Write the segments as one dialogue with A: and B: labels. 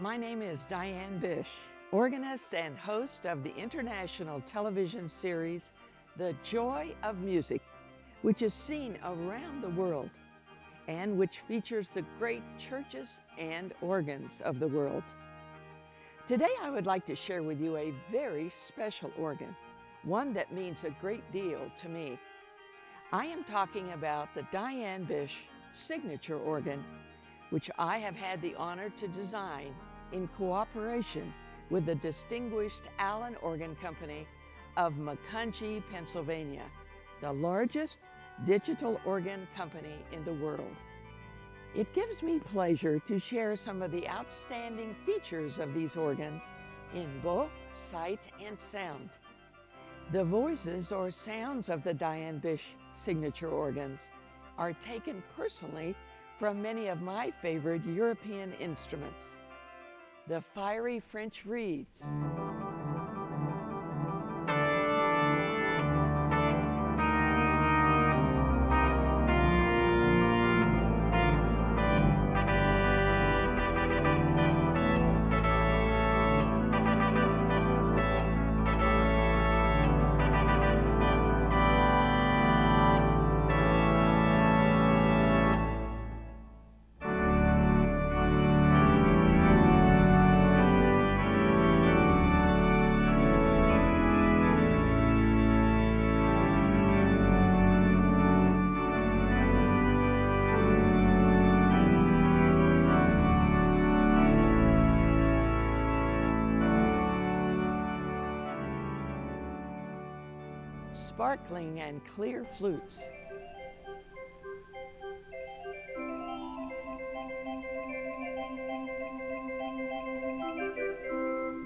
A: My name is Diane Bish, organist and host of the international television series The Joy of Music, which is seen around the world and which features the great churches and organs of the world. Today I would like to share with you a very special organ, one that means a great deal to me. I am talking about the Diane Bish signature organ, which I have had the honor to design in cooperation with the distinguished Allen Organ Company of Macungie, Pennsylvania, the largest digital organ company in the world. It gives me pleasure to share some of the outstanding features of these organs in both sight and sound. The voices or sounds of the Diane Bish signature organs are taken personally from many of my favorite European instruments. The fiery French reeds. Sparkling and clear flutes.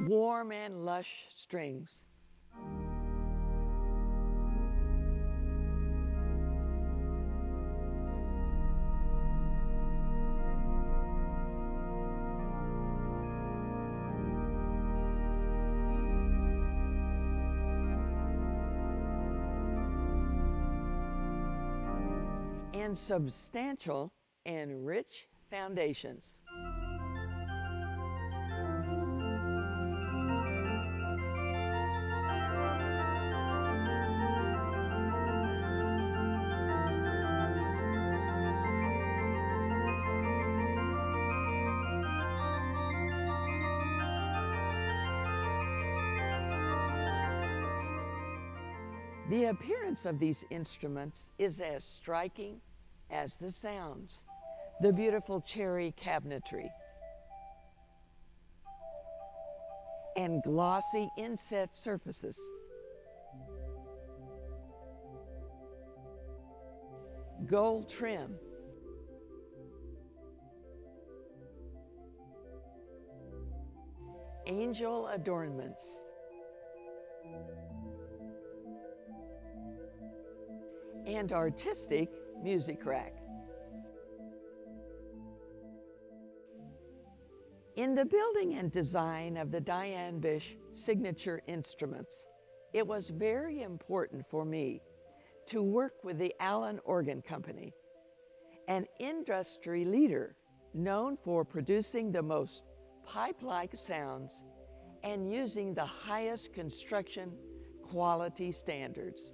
A: Warm and lush strings. And substantial and rich foundations. The appearance of these instruments is as striking as the sounds. The beautiful cherry cabinetry and glossy inset surfaces. Gold trim. Angel adornments. And artistic music rack. In the building and design of the Diane Bish signature instruments, it was very important for me to work with the Allen Organ Company, an industry leader known for producing the most pipe-like sounds and using the highest construction quality standards.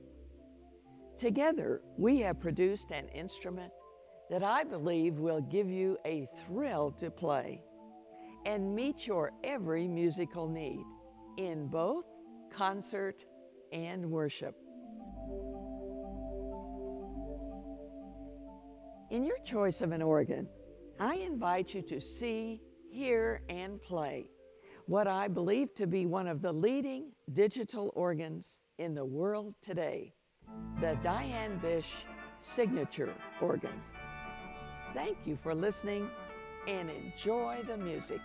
A: Together, we have produced an instrument that I believe will give you a thrill to play and meet your every musical need in both concert and worship. In your choice of an organ, I invite you to see, hear, and play what I believe to be one of the leading digital organs in the world today the Diane Bish signature organs. Thank you for listening and enjoy the music.